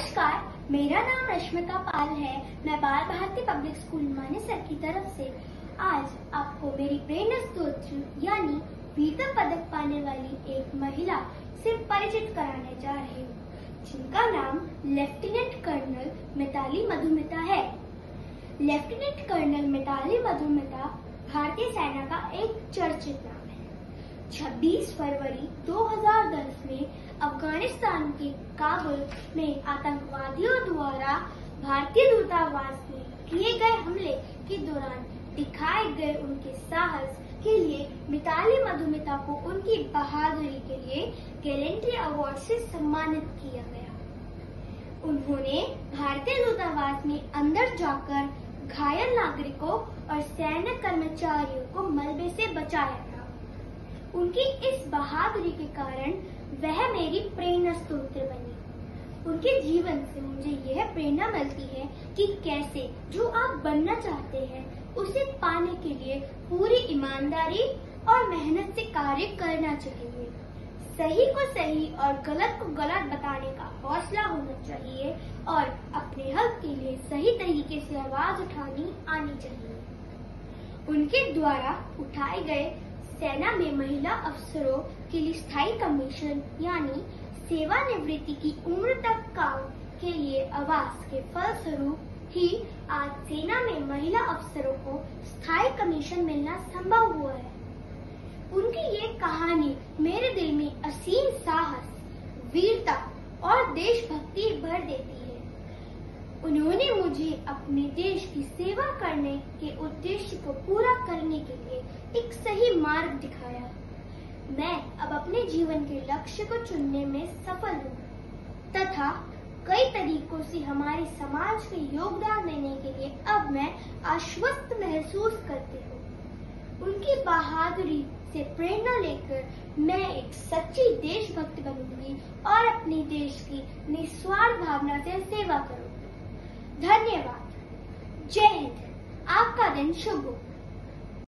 नमस्कार, मेरा नाम रश्मिका पाल है। मैं बाल भारती पब्लिक स्कूल मानेसर की तरफ़ से आज आपको मेरी प्रेरणा स्त्रोत्र यानी वीरता पदक पाने वाली एक महिला से परिचित कराने जा रही हूँ, जिनका नाम लेफ्टिनेंट कर्नल मिताली मधुमिता है। लेफ्टिनेंट कर्नल मिताली मधुमिता भारतीय सेना का एक चर्चित नाम 26 फरवरी 2010 में अफ़गानिस्तान के काबुल में आतंकवादियों द्वारा भारतीय दूतावास में किए गए हमले के दौरान दिखाए गए उनके साहस के लिए मिताली मधुमिता को उनकी बहादुरी के लिए गैलेंट्री अवार्ड से सम्मानित किया गया। उन्होंने भारतीय दूतावास में अंदर जाकर घायल नागरिकों और सैन्य कर्मचारियों को मलबे से बचाया था। उनकी इस बहादुरी के कारण वह मेरी प्रेरणा स्त्रोत्र बनी। उनके जीवन से मुझे यह प्रेरणा मिलती है कि कैसे जो आप बनना चाहते हैं, उसे पाने के लिए पूरी ईमानदारी और मेहनत से कार्य करना चाहिए। सही को सही और गलत को गलत बताने का हौसला होना चाहिए और अपने हक के लिए सही तरीके से आवाज़ उठानी आनी चाहिए। उनके द्वारा उठाए गए सेना में महिला अफसरों के लिए स्थायी कमीशन, यानी सेवानिवृत्ति की उम्र तक काम के लिए आवास के फलस्वरूप ही आज सेना में महिला अफसरों को स्थायी कमीशन मिलना संभव हुआ है। उनकी ये कहानी मेरे दिल में असीम साहस, वीरता और देशभक्ति भर देती है उन्होंने मुझे अपने देश की सेवा करने के उद्देश्य को पूरा करने के लिए एक सही मार्ग दिखाया। मैं अब अपने जीवन के लक्ष्य को चुनने में सफल हूँ, तथा कई तरीकों से हमारे समाज में योगदान देने के लिए अब मैं आश्वस्त महसूस करती हूँ। उनकी बहादुरी से प्रेरणा लेकर मैं एक सच्ची देशभक्त बनूँगी और अपने देश की निस्वार्थ भावना से सेवा करूँगी। धन्यवाद। जय हिंद। आपका दिन शुभ हो।